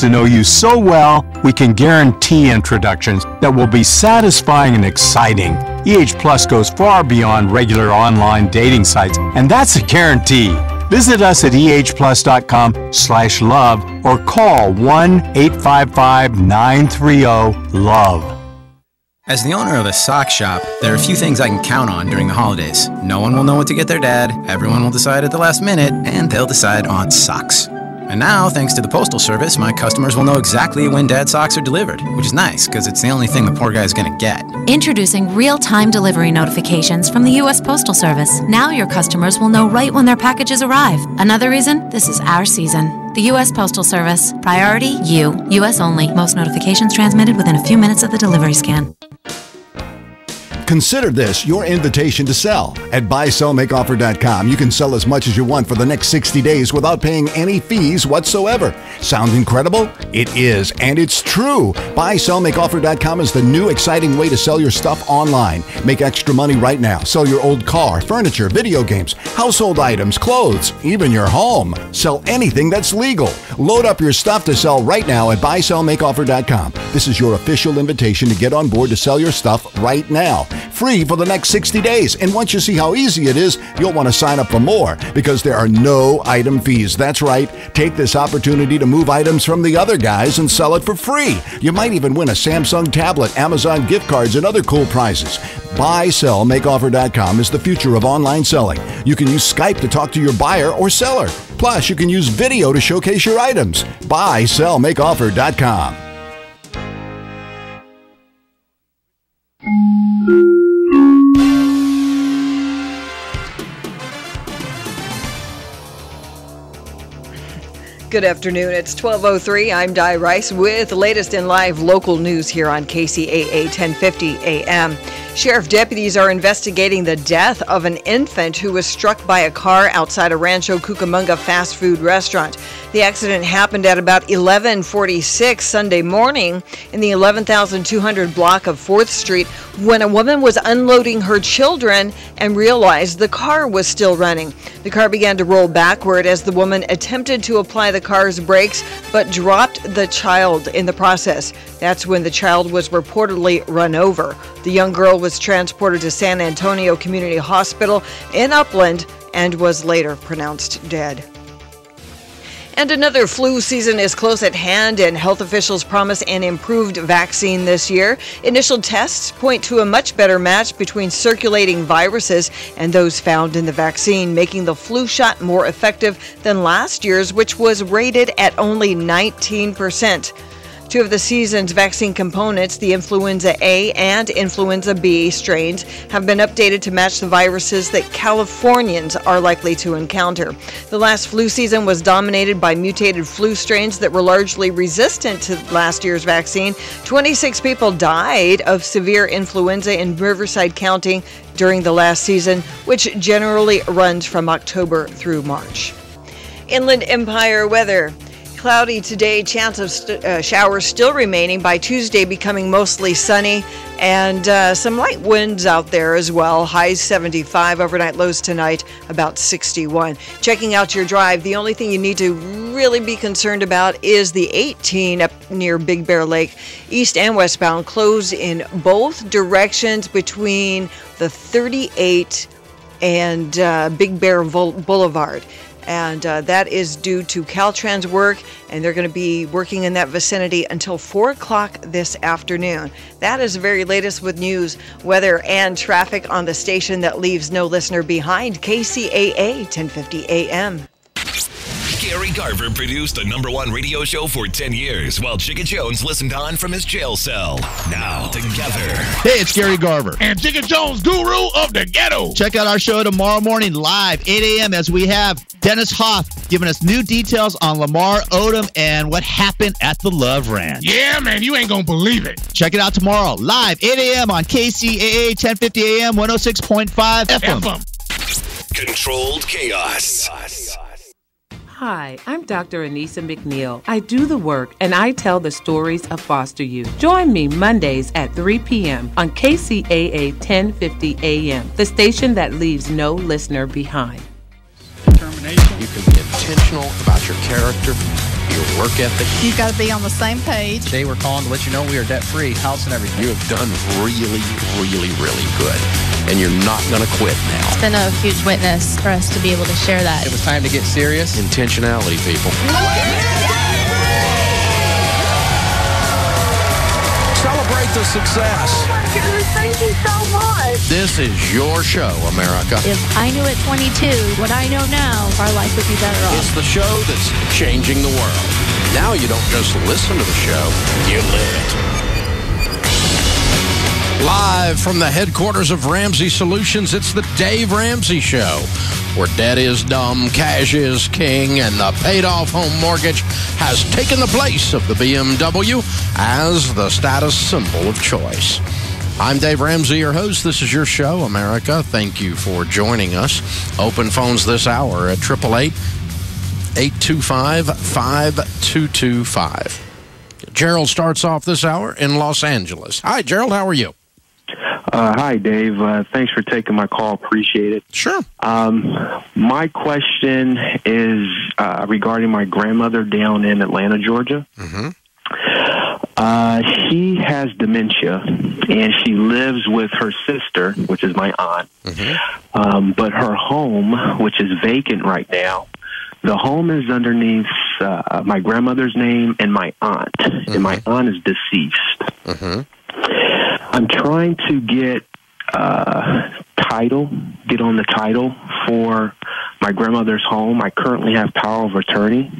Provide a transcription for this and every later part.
to know you so well, we can guarantee introductions that will be satisfying and exciting. EH Plus goes far beyond regular online dating sites, and that's a guarantee. Visit us at ehplus.com slash love or call 1-855-930-LOVE. As the owner of a sock shop, there are a few things I can count on during the holidays. No one will know what to get their dad, everyone will decide at the last minute, and they'll decide on socks. And now, thanks to the Postal Service, my customers will know exactly when dad socks are delivered, which is nice because it's the only thing the poor guy's gonna get. Introducing real time delivery notifications from the U.S. Postal Service. Now your customers will know right when their packages arrive. Another reason this is our season. The U.S. Postal Service. Priority you. U.S. only. Most notifications transmitted within a few minutes of the delivery scan. Consider this your invitation to sell. At buysellmakeoffer.com, you can sell as much as you want for the next 60 days without paying any fees whatsoever. Sound incredible? It is, and it's true. Buysellmakeoffer.com is the new exciting way to sell your stuff online. Make extra money right now. Sell your old car, furniture, video games, household items, clothes, even your home. Sell anything that's legal. Load up your stuff to sell right now at buysellmakeoffer.com. This is your official invitation to get on board to sell your stuff right now free for the next 60 days. And once you see how easy it is, you'll want to sign up for more because there are no item fees. That's right. Take this opportunity to move items from the other guys and sell it for free. You might even win a Samsung tablet, Amazon gift cards, and other cool prizes. BuySellMakeOffer.com is the future of online selling. You can use Skype to talk to your buyer or seller. Plus, you can use video to showcase your items. BuySellMakeOffer.com. Good afternoon. It's 12:03. I'm Di Rice with latest in live local news here on KCAA 1050 AM. Sheriff deputies are investigating the death of an infant who was struck by a car outside a Rancho Cucamonga fast food restaurant. The accident happened at about 11:46 Sunday morning in the 11,200 block of 4th Street when a woman was unloading her children and realized the car was still running. The car began to roll backward as the woman attempted to apply the car's brakes but dropped the child in the process. That's when the child was reportedly run over. The young girl was transported to San Antonio Community Hospital in Upland and was later pronounced dead. And another flu season is close at hand, and health officials promise an improved vaccine this year. Initial tests point to a much better match between circulating viruses and those found in the vaccine, making the flu shot more effective than last year's, which was rated at only 19%. Two of the season's vaccine components, the influenza A and influenza B strains, have been updated to match the viruses that Californians are likely to encounter. The last flu season was dominated by mutated flu strains that were largely resistant to last year's vaccine. 26 people died of severe influenza in Riverside County during the last season, which generally runs from October through March. Inland Empire weather. Cloudy today, chance of st- uh, showers still remaining. By Tuesday, becoming mostly sunny and uh, some light winds out there as well. Highs 75, overnight lows tonight about 61. Checking out your drive, the only thing you need to really be concerned about is the 18 up near Big Bear Lake. East and westbound close in both directions between the 38 and uh, Big Bear Boulevard and uh, that is due to Caltrans work, and they're going to be working in that vicinity until 4 o'clock this afternoon. That is the very latest with news, weather, and traffic on the station that leaves no listener behind. KCAA 1050 AM. Gary Garver produced the number one radio show for 10 years while Jigga Jones listened on from his jail cell. Now, together. Hey, it's Gary Garver. And Jigga Jones, guru of the ghetto. Check out our show tomorrow morning live, 8 a.m., as we have Dennis Hof giving us new details on Lamar Odom and what happened at the Love Ranch. Yeah, man, you ain't going to believe it. Check it out tomorrow, live, 8 a.m. on KCAA 1050 AM, 106.5 FM. FM. Controlled chaos. Hi, I'm Dr. Anissa McNeil. I do the work and I tell the stories of foster youth. Join me Mondays at 3 p.m. on KCAA 1050 AM, the station that leaves no listener behind. Determination. You can be intentional about your character your work ethic. You've got to be on the same page. Today we're calling to let you know we are debt free, house and everything. You have done really, really, really good. And you're not going to quit now. It's been a huge witness for us to be able to share that. It was time to get serious. Intentionality, people. Celebrate the success. Oh my goodness, thank you so much. This is your show, America. If I knew at 22 what I know now, our life would be better off. It's the show that's changing the world. Now you don't just listen to the show, you live it. Live from the headquarters of Ramsey Solutions, it's the Dave Ramsey Show, where debt is dumb, cash is king, and the paid off home mortgage has taken the place of the BMW as the status symbol of choice. I'm Dave Ramsey, your host. This is your show, America. Thank you for joining us. Open phones this hour at 888 825 5225. Gerald starts off this hour in Los Angeles. Hi, Gerald. How are you? Uh, hi, Dave. Uh, thanks for taking my call. Appreciate it. Sure. Um, my question is uh, regarding my grandmother down in Atlanta, Georgia. Mm-hmm. Uh, she has dementia, and she lives with her sister, which is my aunt. Mm-hmm. Um, but her home, which is vacant right now, the home is underneath uh, my grandmother's name and my aunt, and my aunt is deceased. I'm trying to get uh, title, get on the title for my grandmother's home. I currently have power of attorney.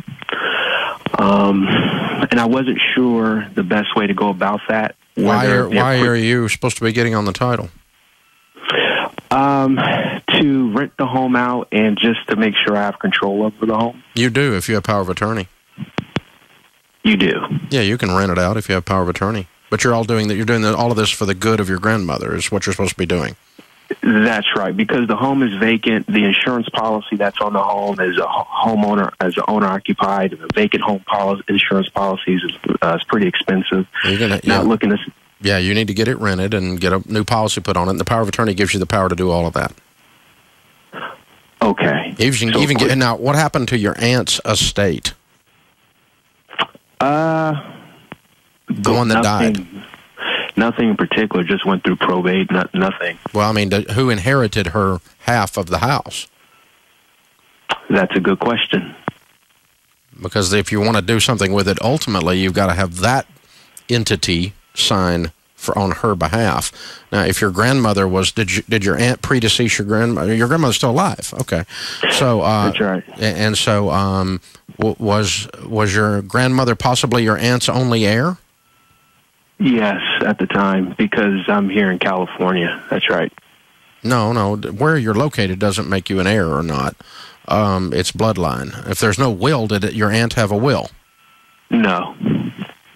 Um, and I wasn't sure the best way to go about that. Why are, why are you supposed to be getting on the title? Um, to rent the home out and just to make sure I have control over the home. You do if you have power of attorney. You do. Yeah, you can rent it out if you have power of attorney. But you're all doing that. You're doing all of this for the good of your grandmother. Is what you're supposed to be doing. That's right. Because the home is vacant, the insurance policy that's on the home is a homeowner as an owner occupied. And the vacant home policy, insurance policies is, uh, is pretty expensive. You're gonna, yeah, Not looking to. yeah, you need to get it rented and get a new policy put on it. And the power of attorney gives you the power to do all of that. Okay. Even So even get now. What happened to your aunt's estate? Uh, The one that died. nothing, Nothing in particular. Just went through probate. Not, nothing. Well, I mean, who inherited her half of the house? That's a good question. Because if you want to do something with it, ultimately you've got to have that entity sign for on her behalf. Now, if your grandmother was, did you, did your aunt predecease your grandmother? Your grandmother's still alive. Okay, so uh, That's right. And so, um, was was your grandmother possibly your aunt's only heir? Yes, at the time because I'm here in California. That's right. No, no. Where you're located doesn't make you an heir or not. Um, it's bloodline. If there's no will, did it, your aunt have a will? No.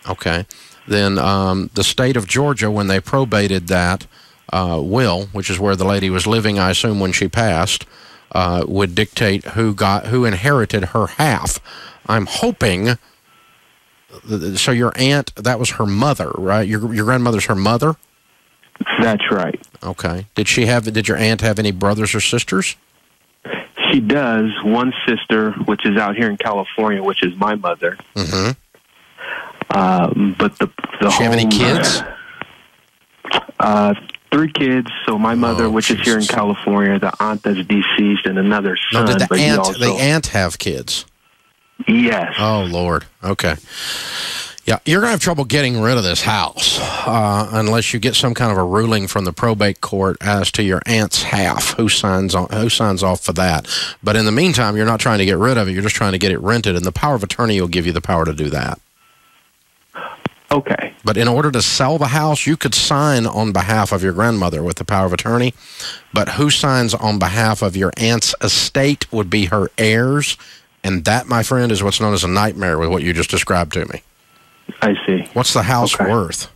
Okay. Then um, the state of Georgia, when they probated that uh, will, which is where the lady was living, I assume, when she passed, uh, would dictate who got who inherited her half. I'm hoping. So your aunt, that was her mother, right? Your your grandmother's her mother. That's right. Okay. Did she have? Did your aunt have any brothers or sisters? She does. One sister, which is out here in California, which is my mother. Mm-hmm. Um, but the the Does she have any kids? Uh, three kids. So my mother, Oh, which is here in California, the aunt that's deceased, and another No. son. Did the aunt the aunt have kids? Yes. Oh Lord. Okay. Yeah, you're gonna have trouble getting rid of this house uh, unless you get some kind of a ruling from the probate court as to your aunt's half. Who signs on? Who signs off for that? But in the meantime, you're not trying to get rid of it. You're just trying to get it rented, and the power of attorney will give you the power to do that. Okay. But in order to sell the house, you could sign on behalf of your grandmother with the power of attorney. But who signs on behalf of your aunt's estate would be her heirs. And that, my friend, is what's known as a nightmare with what you just described to me. I see. What's the house Okay. worth?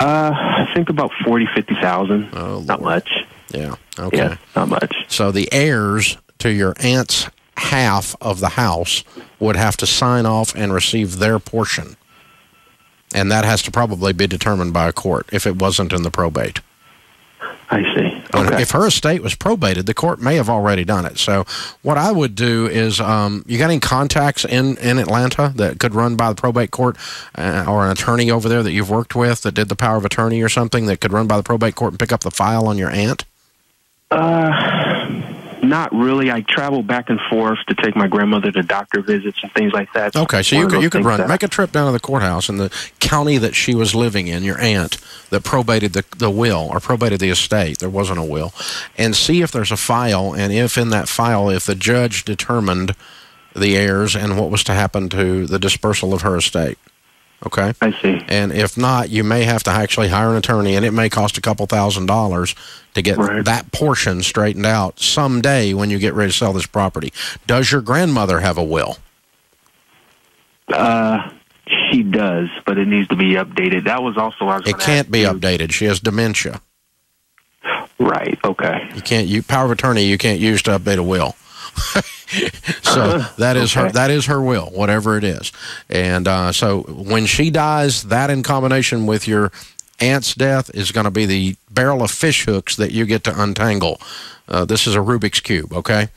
Uh, I think about forty, fifty thousand. Oh, Not much. Yeah. Okay. Yeah, not much. So the heirs to your aunt's half of the house would have to sign off and receive their portion. And that has to probably be determined by a court if it wasn't in the probate. I see. When- If her estate was probated, the court may have already done it. So, what I would do is, um, you got any contacts in, in Atlanta that could run by the probate court, uh, or an attorney over there that you've worked with that did the power of attorney or something that could run by the probate court and pick up the file on your aunt? Uh, not really. I travel back and forth to take my grandmother to doctor visits and things like that. Okay, so One you could you could run that- make a trip down to the courthouse in the county that she was living in, your aunt that probated the the will or probated the estate. There wasn't a will, and see if there's a file, and if in that file, if the judge determined the heirs and what was to happen to the dispersal of her estate. Okay. I see. And if not, you may have to actually hire an attorney, and it may cost a couple thousand dollars to get that portion straightened out someday when you get ready to sell this property. Does your grandmother have a will? Uh, she does, but it needs to be updated. That was also I was It can't be you. updated. She has dementia. Right. Okay. You can't. You power of attorney. You can't use to update a will. so that is her. That is her will, whatever it is. And uh, so when she dies, that in combination with your aunt's death is going to be the barrel of fish hooks that you get to untangle. Uh, this is a Rubik's cube, okay?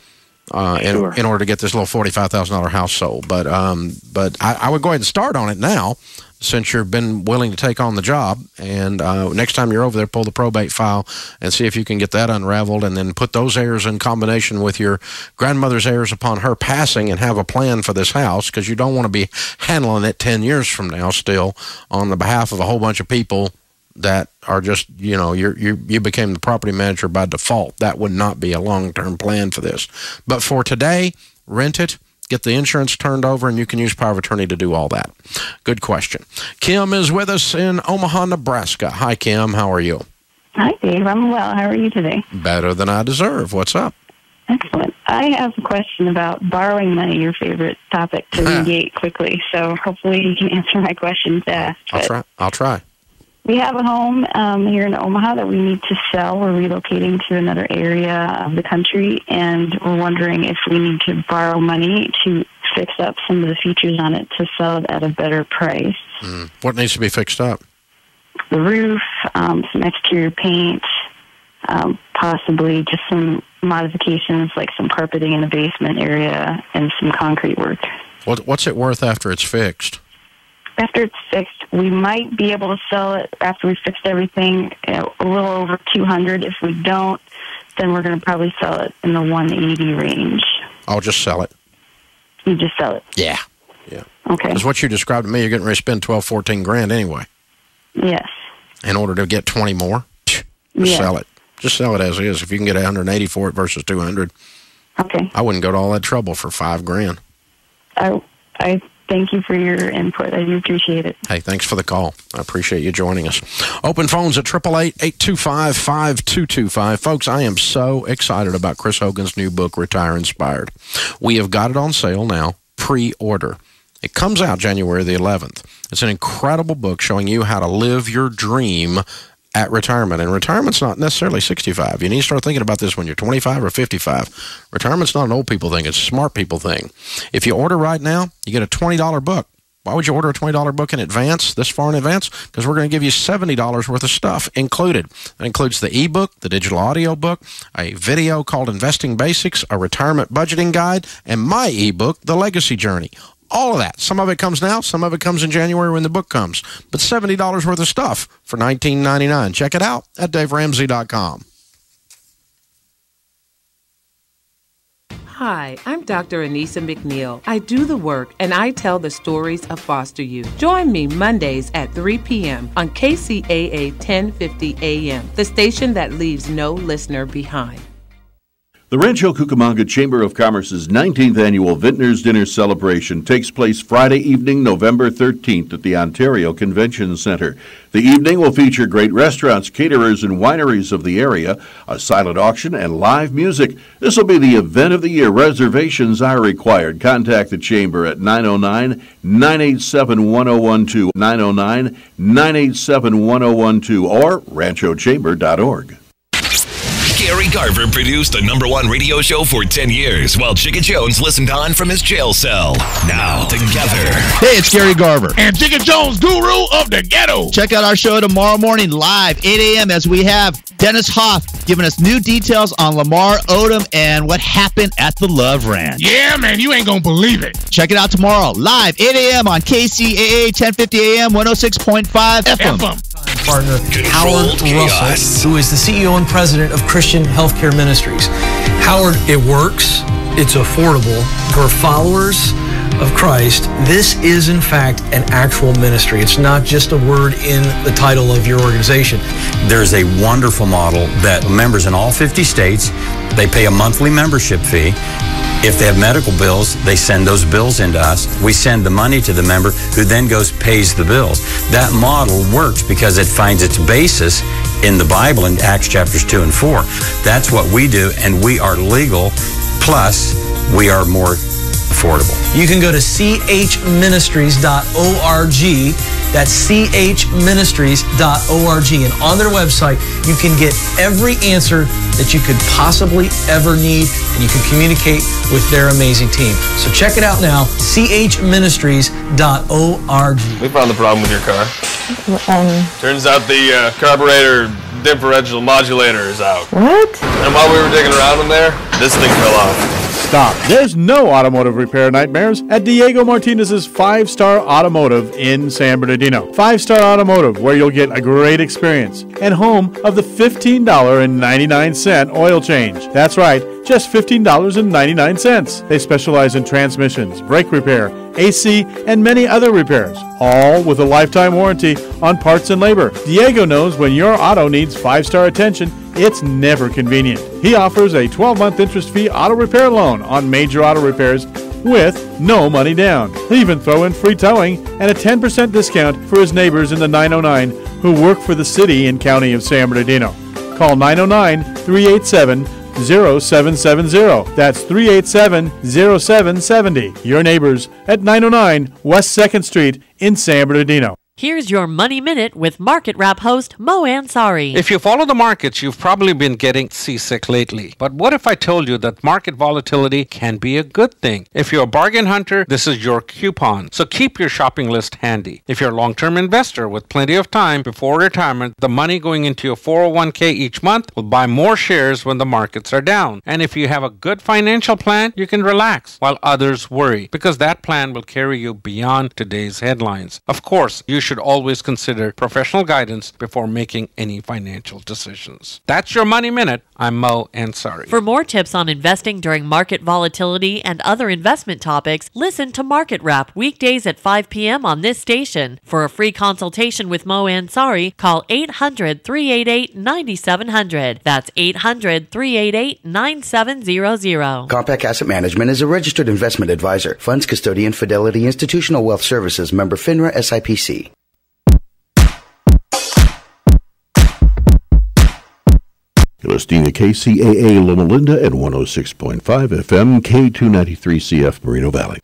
Uh, in, in order to get this little forty-five thousand dollar house sold, but um, but I, I would go ahead and start on it now, since you've been willing to take on the job. And uh, next time you're over there, pull the probate file and see if you can get that unraveled, and then put those heirs in combination with your grandmother's heirs upon her passing, and have a plan for this house because you don't want to be handling it ten years from now still on the behalf of a whole bunch of people that are just you know you you you became the property manager by default. That would not be a long term plan for this. But for today, rent it. Get the insurance turned over, and you can use power of attorney to do all that. Good question. Kim is with us in Omaha, Nebraska. Hi, Kim. How are you? Hi, Dave. I'm well. How are you today? Better than I deserve. What's up? Excellent. I have a question about borrowing money, your favorite topic to mediate quickly. So hopefully you can answer my question fast. I'll try. I'll try. We have a home um, here in Omaha that we need to sell. We're relocating to another area of the country, and we're wondering if we need to borrow money to fix up some of the features on it to sell it at a better price. Mm. What needs to be fixed up? The roof, um, some exterior paint, um, possibly just some modifications like some carpeting in the basement area and some concrete work. What What's it worth after it's fixed? After it's fixed, we might be able to sell it after we fixed everything a little over 200. If we don't, then we're going to probably sell it in the 180 range. I'll just sell it. You just sell it. Yeah. Yeah. Okay. Because what you described to me, you're getting ready to spend 12, 14 grand anyway. Yes. In order to get 20 more, just Yeah. sell it. Just sell it as is. If you can get 180 for it versus 200, Okay. I wouldn't go to all that trouble for five grand. I I thank you for your input. I do appreciate it. Hey, thanks for the call. I appreciate you joining us. Open phones at 888-825-5225. Folks, I am so excited about Chris Hogan's new book, Retire Inspired. We have got it on sale now, pre-order. It comes out January the 11th. It's an incredible book showing you how to live your dream at retirement. And retirement's not necessarily 65. You need to start thinking about this when you're 25 or 55. Retirement's not an old people thing, it's a smart people thing. If you order right now, you get a $20 book. Why would you order a $20 book in advance, this far in advance? Because we're going to give you $70 worth of stuff included. That includes the ebook, the digital audio book, a video called Investing Basics, a retirement budgeting guide, and my ebook, The Legacy Journey. All of that. Some of it comes now, some of it comes in January when the book comes. But $70 worth of stuff for $19.99. Check it out at daveramsey.com. Hi, I'm Dr. Anissa McNeil. I do the work and I tell the stories of foster youth. Join me Mondays at 3 p.m. on KCAA 1050 AM, the station that leaves no listener behind. The Rancho Cucamonga Chamber of Commerce's 19th annual Vintners Dinner Celebration takes place Friday evening, November 13th at the Ontario Convention Center. The evening will feature great restaurants, caterers, and wineries of the area, a silent auction, and live music. This will be the event of the year. Reservations are required. Contact the Chamber at 909 987 1012, 909 987 1012, or ranchochamber.org. Gary Gary Garver produced the number one radio show for 10 years while Chicken Jones listened on from his jail cell. Now, together. Hey, it's Gary Garver. And Chicken Jones, guru of the ghetto. Check out our show tomorrow morning live, 8 a.m., as we have Dennis Hof giving us new details on Lamar Odom and what happened at the Love Ranch. Yeah, man, you ain't gonna believe it. Check it out tomorrow, live, 8 a.m. on KCAA 1050 AM, 106.5 FM. Partner Howard Russell, who is the CEO and president of Christian Healthcare Ministries. Howard, it works. It's affordable for followers of Christ. This is, in fact, an actual ministry. It's not just a word in the title of your organization. There's a wonderful model that members in all 50 states, they pay a monthly membership fee. If they have medical bills, they send those bills into us. We send the money to the member who then goes pays the bills. That model works because it finds its basis in the Bible in Acts chapters 2 and 4. That's what we do and we are legal plus we are more affordable. You can go to chministries.org. That's chministries.org. And on their website, you can get every answer that you could possibly ever need, and you can communicate with their amazing team. So check it out now, chministries.org. We found the problem with your car. Um, Turns out the uh, carburetor differential modulator is out. what? And while we were digging around in there, this thing fell off. Stop. There's no automotive repair nightmares at Diego Martinez's Five Star Automotive in San Bernardino. Five Star Automotive, where you'll get a great experience and home of the $15.99 oil change. That's right, just $15.99. They specialize in transmissions, brake repair, AC, and many other repairs, all with a lifetime warranty on parts and labor. Diego knows when your auto needs five star attention, it's never convenient. He offers a 12 month interest free auto repair loan on major auto repairs with no money down. Even throw in free towing and a 10% discount for his neighbors in the 909 who work for the city and county of San Bernardino. Call 909 387 0770. That's 387 0770. Your neighbors at 909 West 2nd Street in San Bernardino. Here's your Money Minute with Market Wrap host Mo Ansari. If you follow the markets, you've probably been getting seasick lately. But what if I told you that market volatility can be a good thing? If you're a bargain hunter, this is your coupon. So keep your shopping list handy. If you're a long term investor with plenty of time before retirement, the money going into your 401k each month will buy more shares when the markets are down. And if you have a good financial plan, you can relax while others worry because that plan will carry you beyond today's headlines. Of course, you should always consider professional guidance before making any financial decisions. That's your Money Minute. I'm Mo Ansari. For more tips on investing during market volatility and other investment topics, listen to Market Wrap weekdays at 5 p.m. on this station. For a free consultation with Mo Ansari, call 800 388 9700. That's 800 388 9700. Compact Asset Management is a registered investment advisor. Funds custodian Fidelity Institutional Wealth Services member FINRA SIPC. You're KCAA Loma Linda at 106.5 FM, K293CF Moreno Valley.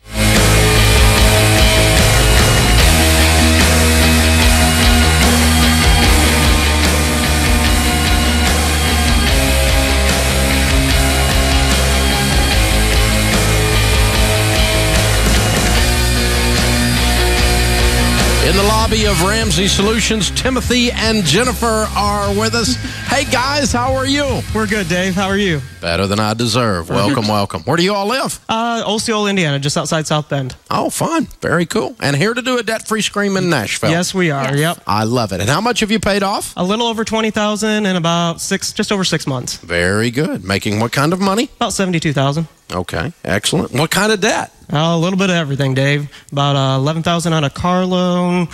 In the lobby of Ramsey Solutions, Timothy and Jennifer are with us. Hey guys, how are you? We're good, Dave. How are you? Better than I deserve. Welcome, welcome. Where do you all live? Uh, Osceola, Indiana, just outside South Bend. Oh, fun. Very cool. And here to do a debt free scream in Nashville. Yes, we are. Yep. I love it. And how much have you paid off? A little over twenty thousand in about six, just over six months. Very good. Making what kind of money? About seventy-two thousand. Okay, excellent. What kind of debt? Uh, a little bit of everything, Dave. About uh, eleven thousand on a car loan, a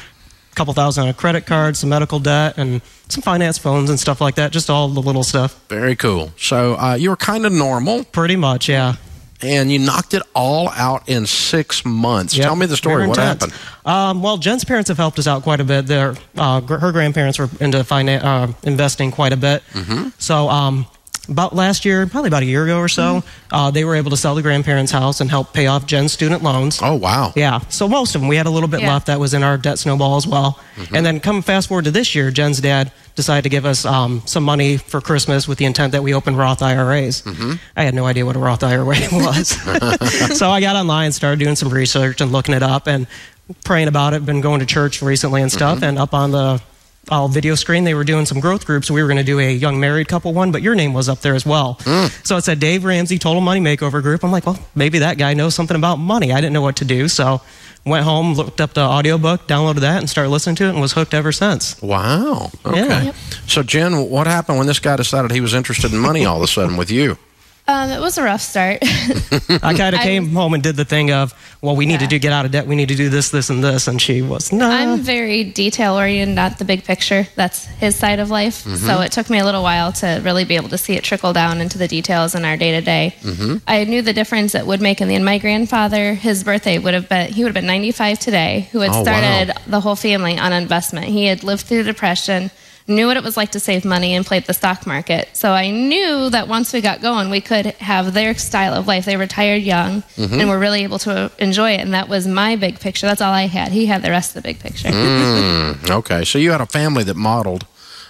couple thousand on a credit card, some medical debt, and some finance phones and stuff like that. Just all the little stuff. Very cool. So uh, you were kind of normal. Pretty much, yeah. And you knocked it all out in six months. Yep. Tell me the story. What happened? Um, well, Jen's parents have helped us out quite a bit. Their, uh, gr- her grandparents were into finan- uh, investing quite a bit. Mm-hmm. So um, about last year, probably about a year ago or so, uh, they were able to sell the grandparents' house and help pay off Jen's student loans. Oh, wow. Yeah. So most of them, we had a little bit Yeah. left that was in our debt snowball as well. And then come fast forward to this year, Jen's dad decided to give us um, some money for Christmas with the intent that we open Roth IRAs. I had no idea what a Roth IRA was. so I got online, and started doing some research and looking it up and praying about it. Been going to church recently and stuff. And up on the uh, video screen, they were doing some growth groups. We were going to do a young married couple one, but your name was up there as well. So it said Dave Ramsey Total Money Makeover Group. I'm like, well, maybe that guy knows something about money. I didn't know what to do. So went home, looked up the audiobook, downloaded that, and started listening to it and was hooked ever since. Wow. Okay. Yeah. Yep. So, Jen, what happened when this guy decided he was interested in money all of a sudden with you? Um, it was a rough start. I kind of I'm- came home and did the thing of, well, we need to do get out of debt. We need to do this, this, and this. And she was, no. I'm very detail oriented, not the big picture. That's his side of life. Mhm. So it took me a little while to really be able to see it trickle down into the details in our day to day. Mm-hmm. I knew the difference it would make And the end. My grandfather, his birthday would have been, he would have been 95 today, who had Oh, wow. started the whole family on investment. He had lived through the Depression, knew what it was like to save money, and played the stock market. So I knew that once we got going, we could have their style of life. They retired young Mhm. and were really able to enjoy it. And that was my big picture. That's all I had. He had the rest of the big picture. Mm, okay. So, you had a family that modeled.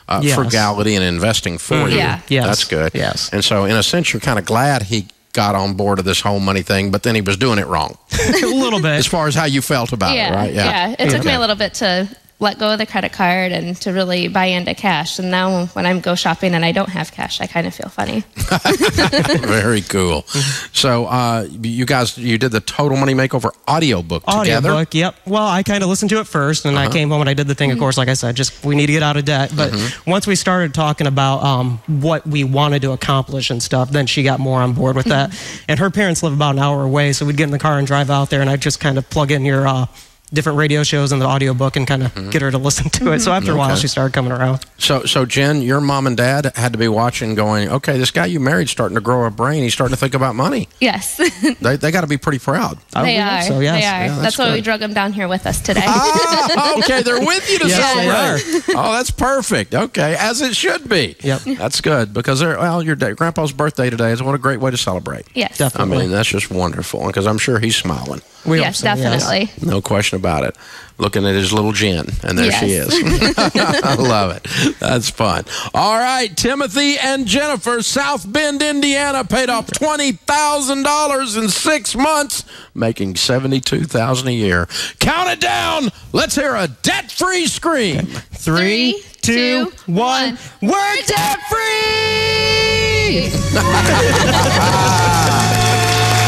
Uh, Yes. frugality and investing for Mhm. you. Yeah. Yes. That's good. Yes. And so, in a sense, you're kind of glad he got on board of this whole money thing, but then he was doing it wrong a little bit. as far as how you felt about yeah, it, right? yeah. yeah. It took me a little bit to let go of the credit card and to really buy into cash. And now when I go shopping and I don't have cash, I kind of feel funny. Very cool. So, uh, you guys, you did the Total Money Makeover audiobook together. Audiobook, yep. Well, I kind of listened to it first, and I Uh-huh. came home and I did the thing. Of course, like I said, just we need to get out of debt. But Mm-hmm. once we started talking about um, what we wanted to accomplish and stuff, then she got more on board with that. and her parents live about an hour away, so we'd get in the car and drive out there, and I'd just kind of plug in your uh, different radio shows and the audiobook and kind of get her to listen to it. So after a while, Mm-hmm. Okay. she started coming around. So, so Jen, your mom and dad had to be watching, going, "Okay, this guy you married starting to grow a brain. He's starting to think about money. Yes, They, they got to be pretty proud." they are. so, yes. They are. Yeah, that's that's why we drug them down here with us today. Ah, okay, they're with you to Yes, they celebrate. Oh, that's perfect. Okay, as it should be. Yep. That's good because they're well, your dad, grandpa's birthday today is what a great way to celebrate. yes. definitely. I mean, that's just wonderful because I'm sure he's smiling. We yes, so, yes. definitely. No question about it. Looking at his little Jen, and there she is. I love it. That's fun. All right, Timothy and Jennifer, South Bend, Indiana, paid off twenty thousand dollars in six months, making seventy-two thousand a year. Count it down. Let's hear a debt-free scream. Three, two, one. We're debt free!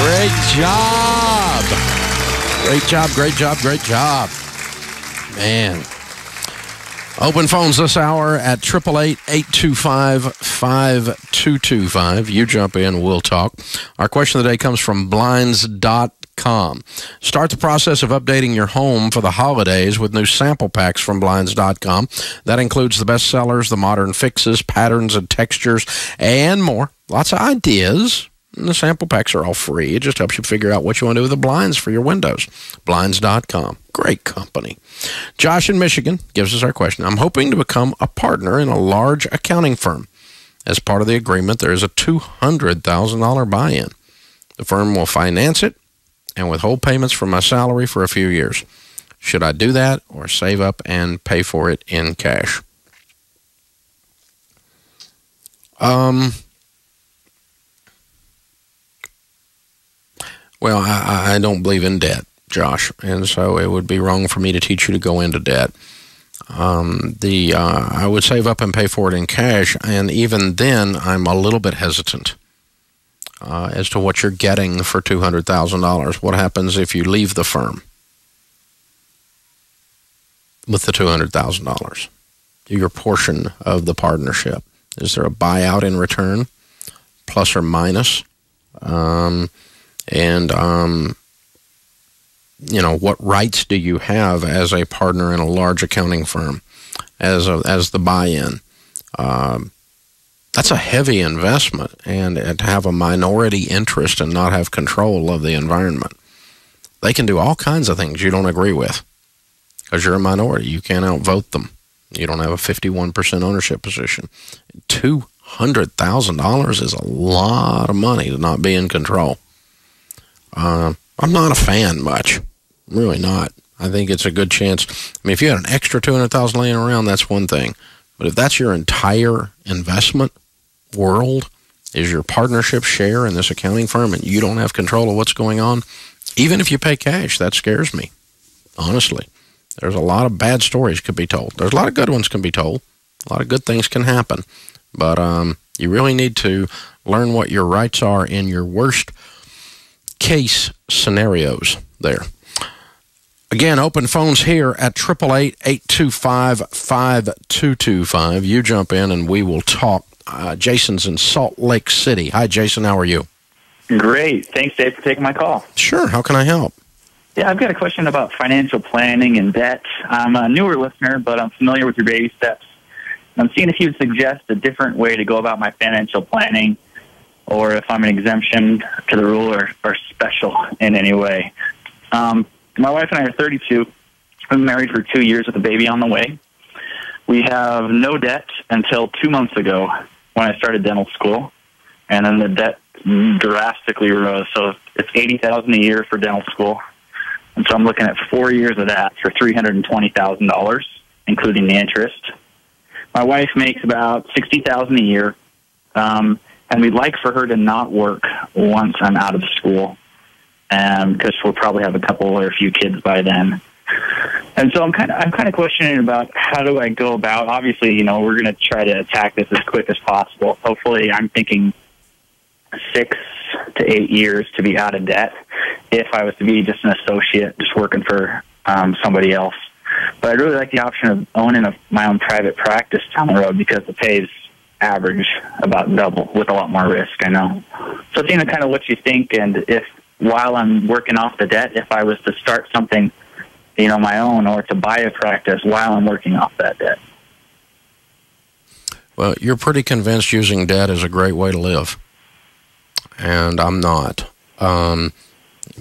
Great job. Great job, great job, great job. Man. Open phones this hour at 888-825-5225. You jump in, we'll talk. Our question of the day comes from Blinds.com. Start the process of updating your home for the holidays with new sample packs from Blinds.com. That includes the best sellers, the modern fixes, patterns and textures, and more. Lots of ideas. The sample packs are all free. It just helps you figure out what you want to do with the blinds for your windows. Blinds.com. Great company. Josh in Michigan gives us our question. I'm hoping to become a partner in a large accounting firm. As part of the agreement, there is a $200,000 buy in. The firm will finance it and withhold payments from my salary for a few years. Should I do that or save up and pay for it in cash? Um, Well, I, I- don't believe in debt, Josh, and so it would be wrong for me to teach you to go into debt. Um, the uh, I would save up and pay for it in cash, and even then, I'm a little bit hesitant uh, as to what you're getting for two hundred thousand dollars. What happens if you leave the firm with the two hundred thousand dollars? Your portion of the partnership is there a buyout in return, plus or minus? Um, and um, you know what rights do you have as a partner in a large accounting firm as a, as the buy-in? Um, that's a heavy investment and uh, to have a minority interest and not have control of the environment. They can do all kinds of things you don't agree with. Because you're a minority you can't outvote them. You don't have a 51% ownership position. $200000 is a lot of money to not be in control. Uh, I'm not a fan much. Really not. I think it's a good chance. I mean, if you had an extra 200000 laying around, that's one thing. But if that's your entire investment world, is your partnership share in this accounting firm and you don't have control of what's going on, even if you pay cash, that scares me. Honestly. There's a lot of bad stories could be told. There's a lot of good ones can be told. A lot of good things can happen. But um, you really need to learn what your rights are in your worst case scenarios there. Again, open phones here at 888-825-5225. You jump in and we will talk. Uh, Jason's in Salt Lake City. Hi, Jason. How are you? Great. Thanks, Dave, for taking my call. Sure. How can I help? Yeah, I've got a question about financial planning and debt. I'm a newer listener, but I'm familiar with your baby steps. I'm seeing if you'd suggest a different way to go about my financial planning or if I'm an exemption to the rule or, or special in any way. Um, my wife and I are 32. We've been married for two years with a baby on the way. We have no debt until two months ago when I started dental school, and then the debt drastically rose. So it's eighty thousand a year for dental school, and so I'm looking at four years of that for three hundred and twenty thousand dollars, including the interest. My wife makes about sixty thousand a year, um, and we'd like for her to not work once I'm out of school, because we'll probably have a couple or a few kids by then. And so I'm kind of I'm kind of questioning about how do I go about. Obviously, you know, we're going to try to attack this as quick as possible. Hopefully, I'm thinking six to eight years to be out of debt. If I was to be just an associate, just working for um, somebody else, but I'd really like the option of owning a, my own private practice down the road because the pay is average about double with a lot more risk. I know. So, seeing kind of what you think, and if while I'm working off the debt, if I was to start something you know, my own or to buy a practice while I'm working off that debt. Well, you're pretty convinced using debt is a great way to live. And I'm not um,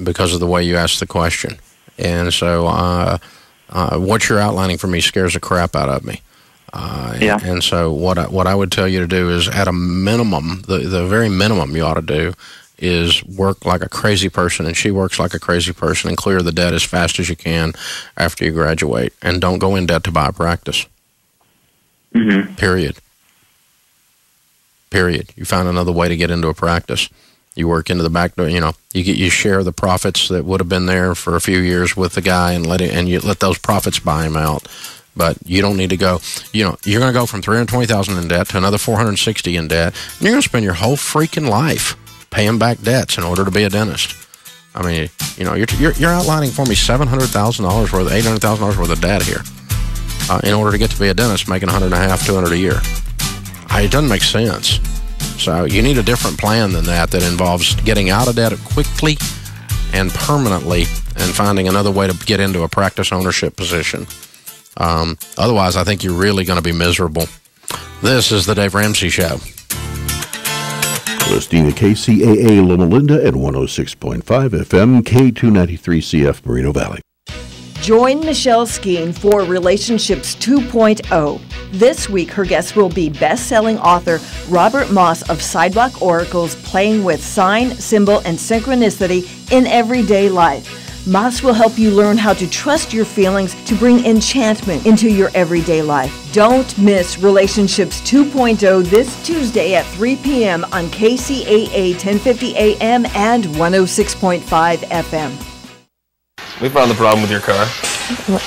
because of the way you asked the question. And so uh, uh, what you're outlining for me scares the crap out of me. Uh, yeah. And, and so what I, what I would tell you to do is at a minimum, the, the very minimum you ought to do is work like a crazy person and she works like a crazy person and clear the debt as fast as you can after you graduate and don't go in debt to buy a practice. Mm-hmm. Period. Period. You find another way to get into a practice. You work into the back door, you know, you get you share the profits that would have been there for a few years with the guy and let it and you let those profits buy him out. But you don't need to go, you know, you're going to go from 320,000 in debt to another 460 in debt. And you're going to spend your whole freaking life paying back debts in order to be a dentist. I mean, you know, you're, you're, you're outlining for me $700,000 worth, $800,000 worth of debt here uh, in order to get to be a dentist making 100 and a half, 200 a year. I, it doesn't make sense. So you need a different plan than that that involves getting out of debt quickly and permanently and finding another way to get into a practice ownership position. Um, otherwise, I think you're really going to be miserable. This is the Dave Ramsey Show. Listening to KCAA Loma Linda at 106.5 FM, K293CF Moreno Valley. Join Michelle Skeen for Relationships 2.0. This week, her guest will be best selling author Robert Moss of Sidewalk Oracles, playing with sign, symbol, and synchronicity in everyday life. Moss will help you learn how to trust your feelings to bring enchantment into your everyday life. Don't miss Relationships 2.0 this Tuesday at 3 p.m. on KCAA 1050 AM and 106.5 FM. We found the problem with your car.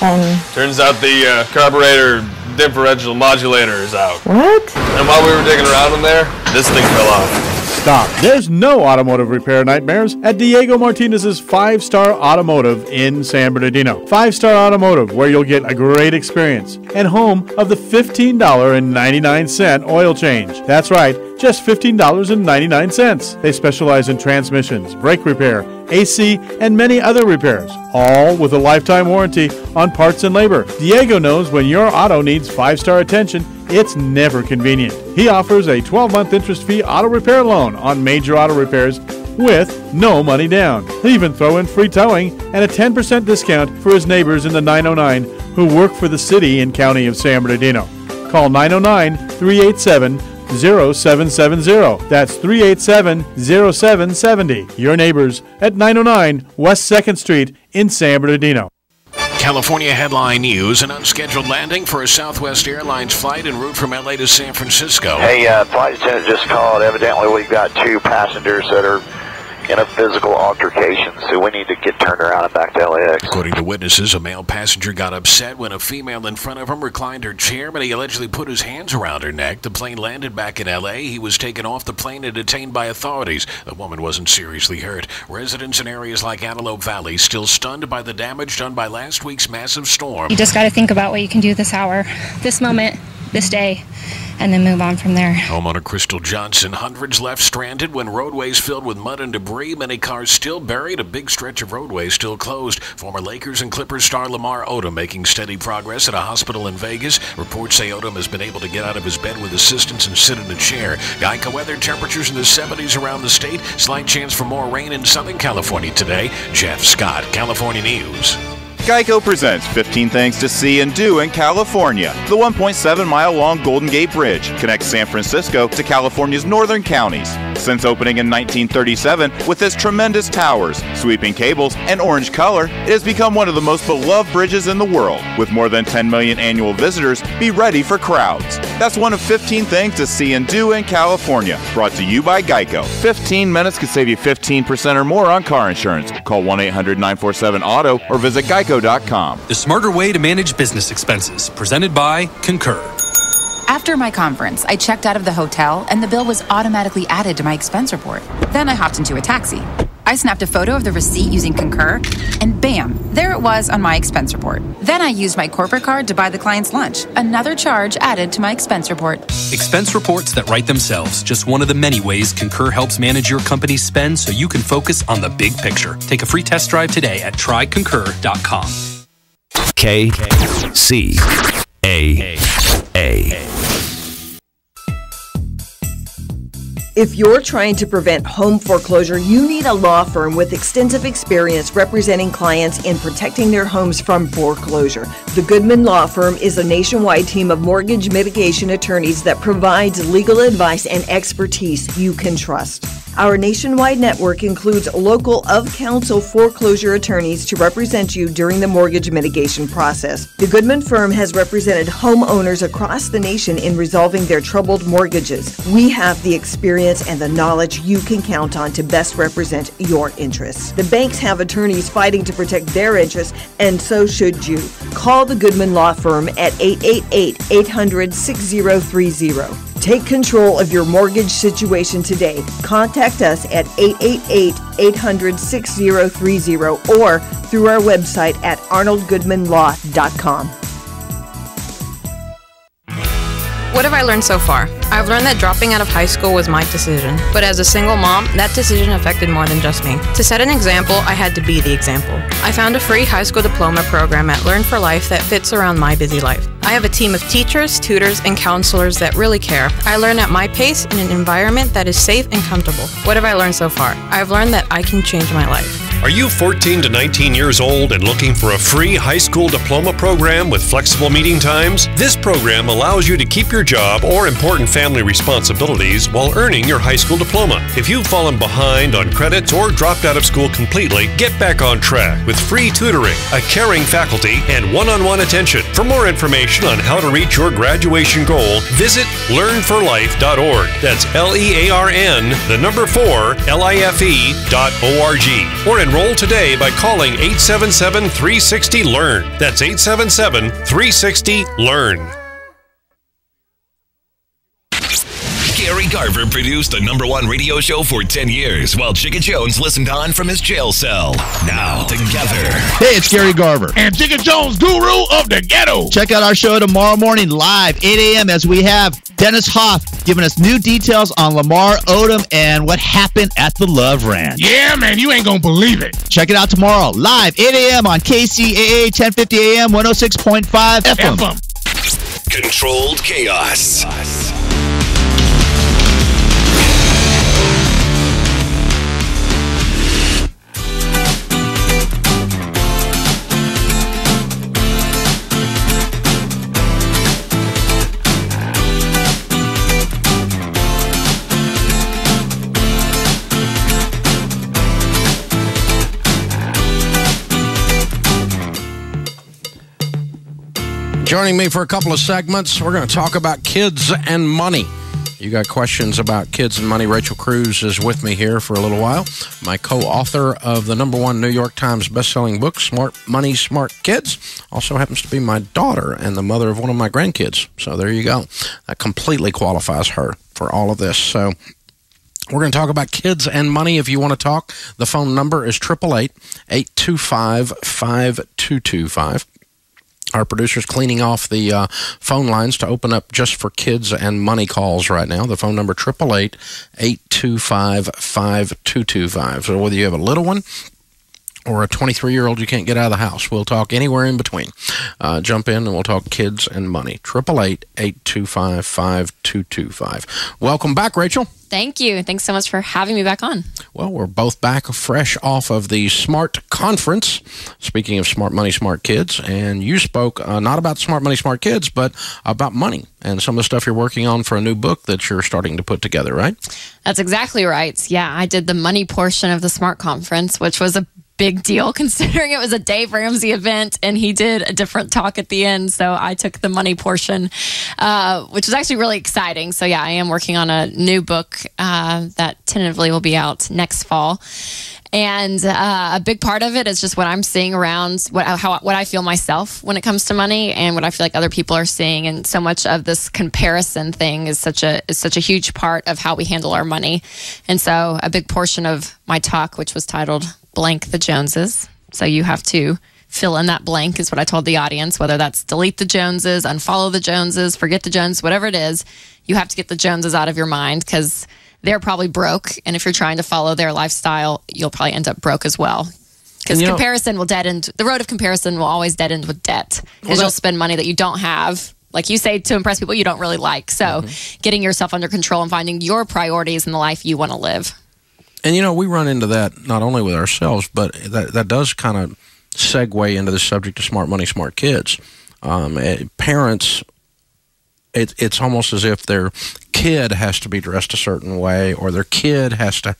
Um, Turns out the uh, carburetor differential modulator is out. What? And while we were digging around in there, this thing fell off. Stop. There's no automotive repair nightmares at Diego Martinez's Five Star Automotive in San Bernardino. Five Star Automotive, where you'll get a great experience and home of the $15.99 oil change. That's right, just $15.99. They specialize in transmissions, brake repair, AC, and many other repairs, all with a lifetime warranty on parts and labor. Diego knows when your auto needs five star attention, it's never convenient. He offers a 12 month interest free auto repair loan on major auto repairs with no money down. Even throw in free towing and a 10% discount for his neighbors in the 909 who work for the city and county of San Bernardino. Call 909 387 0770. That's 387 0770. Your neighbors at 909 West 2nd Street in San Bernardino. California headline news an unscheduled landing for a Southwest Airlines flight en route from LA to San Francisco. Hey, uh, flight attendant just called. Evidently, we've got two passengers that are in a physical altercation, so we need to get turned around and back to LAX. According to witnesses, a male passenger got upset when a female in front of him reclined her chair, but he allegedly put his hands around her neck. The plane landed back in LA. He was taken off the plane and detained by authorities. The woman wasn't seriously hurt. Residents in areas like Antelope Valley still stunned by the damage done by last week's massive storm. You just got to think about what you can do this hour, this moment, this day, and then move on from there. Homeowner Crystal Johnson, hundreds left stranded when roadways filled with mud and debris, many cars still buried, a big stretch of roadway still closed. Former Lakers and Clippers star Lamar Odom making steady progress at a hospital in Vegas. Reports say Odom has been able to get out of his bed with assistance and sit in a chair. Geico weather temperatures in the 70s around the state. Slight chance for more rain in Southern California today. Jeff Scott, California News. Geico presents 15 Things to See and Do in California. The 1.7 mile long Golden Gate Bridge connects San Francisco to California's northern counties. Since opening in 1937, with its tremendous towers, sweeping cables, and orange color, it has become one of the most beloved bridges in the world. With more than 10 million annual visitors, be ready for crowds. That's one of 15 things to see and do in California. Brought to you by Geico. 15 minutes could save you 15% or more on car insurance. Call 1 800 947 Auto or visit geico.com. The smarter way to manage business expenses, presented by Concur. After my conference, I checked out of the hotel and the bill was automatically added to my expense report. Then I hopped into a taxi. I snapped a photo of the receipt using Concur, and bam, there it was on my expense report. Then I used my corporate card to buy the client's lunch, another charge added to my expense report. Expense reports that write themselves, just one of the many ways Concur helps manage your company's spend so you can focus on the big picture. Take a free test drive today at tryconcur.com. K C A A. If you're trying to prevent home foreclosure, you need a law firm with extensive experience representing clients in protecting their homes from foreclosure. The Goodman Law Firm is a nationwide team of mortgage mitigation attorneys that provides legal advice and expertise you can trust. Our nationwide network includes local of counsel foreclosure attorneys to represent you during the mortgage mitigation process. The Goodman firm has represented homeowners across the nation in resolving their troubled mortgages. We have the experience and the knowledge you can count on to best represent your interests. The banks have attorneys fighting to protect their interests, and so should you. Call the Goodman Law Firm at 888 800 6030. Take control of your mortgage situation today. Contact us at 888 800 6030 or through our website at arnoldgoodmanlaw.com. What have I learned so far? I've learned that dropping out of high school was my decision, but as a single mom, that decision affected more than just me. To set an example, I had to be the example. I found a free high school diploma program at Learn for Life that fits around my busy life. I have a team of teachers, tutors, and counselors that really care. I learn at my pace in an environment that is safe and comfortable. What have I learned so far? I've learned that I can change my life. Are you 14 to 19 years old and looking for a free high school diploma program with flexible meeting times? This program allows you to keep your job or important family responsibilities while earning your high school diploma. If you've fallen behind on credits or dropped out of school completely, get back on track with free tutoring, a caring faculty, and one on one attention. For more information on how to reach your graduation goal, visit learnforlife.org. That's L E A R N, the number 4, L I F E dot O R G. Or enroll today by calling 877 360 LEARN. That's 877 360 LEARN. Gary Garver produced the number one radio show for 10 years while Jigga Jones listened on from his jail cell. Now, together. Hey, it's Gary Garver. And Jigga Jones, guru of the ghetto. Check out our show tomorrow morning live, 8 a.m., as we have Dennis Hof giving us new details on Lamar Odom and what happened at the Love Ranch. Yeah, man, you ain't gonna believe it. Check it out tomorrow, live, 8 a.m. on KCAA 1050 AM 106.5 FM. FM. Controlled chaos. Joining me for a couple of segments, we're going to talk about kids and money. You got questions about kids and money? Rachel Cruz is with me here for a little while. My co author of the number one New York Times bestselling book, Smart Money, Smart Kids, also happens to be my daughter and the mother of one of my grandkids. So there you go. That completely qualifies her for all of this. So we're going to talk about kids and money. If you want to talk, the phone number is 888 825 5225. Our producer's cleaning off the uh, phone lines to open up just for kids and money calls right now. The phone number 888 825 5225. So whether you have a little one or a 23 year old you can't get out of the house, we'll talk anywhere in between. Uh, jump in and we'll talk kids and money. 888 825 5225. Welcome back, Rachel. Thank you. Thanks so much for having me back on. Well, we're both back fresh off of the Smart Conference. Speaking of smart money, smart kids, and you spoke uh, not about smart money, smart kids, but about money and some of the stuff you're working on for a new book that you're starting to put together, right? That's exactly right. Yeah, I did the money portion of the Smart Conference, which was a big deal considering it was a Dave Ramsey event and he did a different talk at the end. So I took the money portion, uh, which was actually really exciting. So yeah, I am working on a new book uh, that tentatively will be out next fall. And uh, a big part of it is just what I'm seeing around what how what I feel myself when it comes to money, and what I feel like other people are seeing. And so much of this comparison thing is such a is such a huge part of how we handle our money. And so a big portion of my talk, which was titled "Blank the Joneses," so you have to fill in that blank is what I told the audience, whether that's delete the Joneses, unfollow the Joneses, forget the Joneses, whatever it is, you have to get the Joneses out of your mind because they're probably broke. And if you're trying to follow their lifestyle, you'll probably end up broke as well. Because you know- comparison will dead end, the road of comparison will always dead end with debt because Well, you'll spend money that you don't have. Like you say, to impress people you don't really like. So, Mm-hmm. getting yourself under control and finding your priorities in the life you want to live. And you know, we run into that not only with ourselves, but that that does kind of segue into the subject of smart money, smart kids. Um, eh, parents, it, it's almost as if their kid has to be dressed a certain way, or their kid has to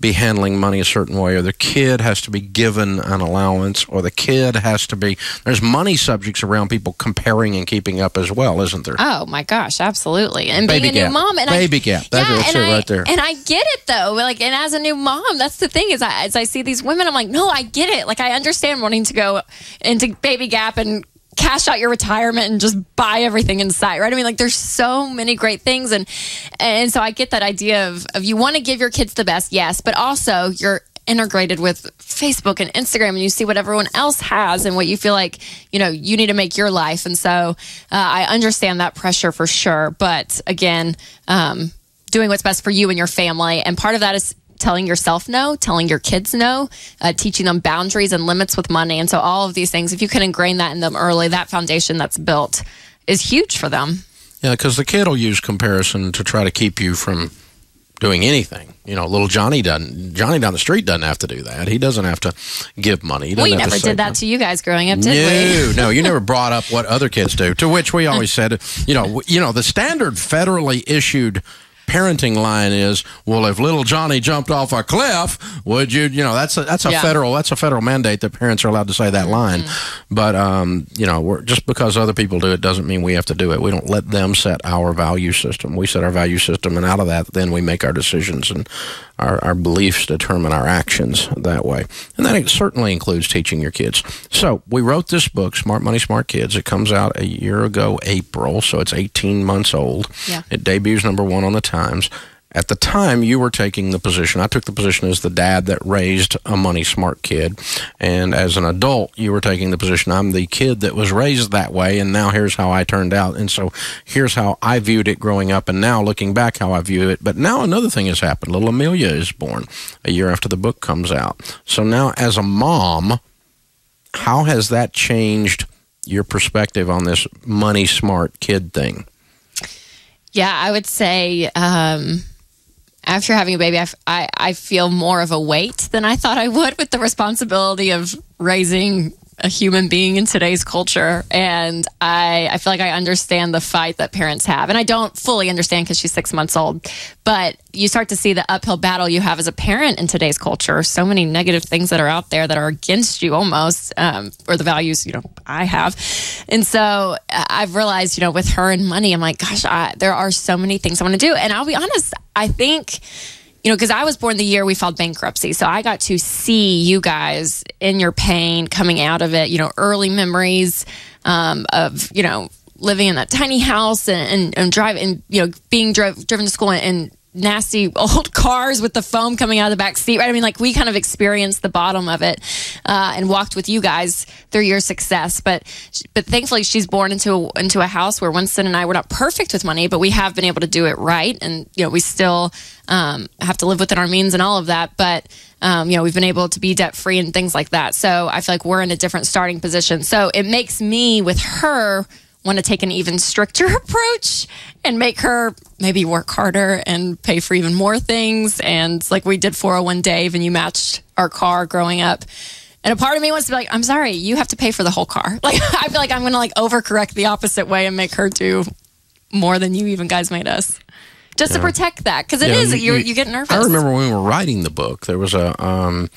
be handling money a certain way, or their kid has to be given an allowance, or the kid has to be. There's money subjects around people comparing and keeping up as well, isn't there? Oh my gosh, absolutely. And Baby being a gap. new mom and Baby I, gap. That's yeah, and it I, right there. And I get it though. Like and as a new mom, that's the thing is I, as I see these women, I'm like, no, I get it. Like I understand wanting to go into baby gap and cash out your retirement and just buy everything in sight, right? I mean, like there's so many great things and and so I get that idea of of you want to give your kids the best, yes, but also you're integrated with Facebook and Instagram and you see what everyone else has and what you feel like, you know, you need to make your life. And so uh, I understand that pressure for sure. But again, um, doing what's best for you and your family. And part of that is telling yourself no, telling your kids no, uh, teaching them boundaries and limits with money. And so all of these things, if you can ingrain that in them early, that foundation that's built is huge for them. Yeah, because the kid will use comparison to try to keep you from doing anything. You know, little Johnny doesn't. Johnny down the street doesn't have to do that. He doesn't have to give money. He We never to did that to you guys growing up, did no, no, you never brought up what other kids do. To which we always said, you know, you know, the standard federally issued parenting line is, well, if little Johnny jumped off a cliff, would you, you know, that's a, that's a Yeah. federal that's a federal mandate that parents are allowed to say that line. Mm-hmm. But um, you know, we're, just because other people do it doesn't mean we have to do it. We don't let them set our value system. We set our value system, and out of that, then we make our decisions and our, our beliefs determine our actions that way. And that certainly includes teaching your kids. So we wrote this book, Smart Money, Smart Kids. It comes out a year ago, April, so it's 18 months old. Yeah. It debuts number one on the Times. At the time, you were taking the position. I took the position as the dad that raised a money smart kid. And as an adult, you were taking the position I'm the kid that was raised that way. And now here's how I turned out. And so here's how I viewed it growing up. And now looking back, how I view it. But now another thing has happened. Little Amelia is born a year after the book comes out. So now, as a mom, how has that changed your perspective on this money smart kid thing? Yeah, I would say um, after having a baby, I, I feel more of a weight than I thought I would with the responsibility of raising a human being in today's culture, and I I feel like I understand the fight that parents have, and I don't fully understand because she's six months old, but you start to see the uphill battle you have as a parent in today's culture. So many negative things that are out there that are against you almost, um, or the values you know I have, and so uh, I've realized you know with her and money, I'm like, gosh, I, there are so many things I want to do, and I'll be honest, I think you know, because I was born the year we filed bankruptcy. So I got to see you guys in your pain coming out of it, you know, early memories um, of, you know, living in that tiny house and, and, and driving, you know, being drove, driven to school and, in nasty old cars with the foam coming out of the back seat, right? I mean, like we kind of experienced the bottom of it uh, and walked with you guys through your success. But but thankfully, she's born into a, into a house where Winston and I were not perfect with money, but we have been able to do it right, and you know, we still um, have to live within our means and all of that, but. Um, you know, we've been able to be debt free and things like that. So I feel like we're in a different starting position. So it makes me, with her, want to take an even stricter approach and make her maybe work harder and pay for even more things. And like we did 401 Dave and you matched our car growing up. And a part of me wants to be like, I'm sorry, you have to pay for the whole car. Like, I feel like I'm going to like overcorrect the opposite way and make her do more than you even guys made us. Just Yeah. to protect that. Because it Yeah, is, you- you, you- you get nervous. I remember when we were writing the book, there was a. Um,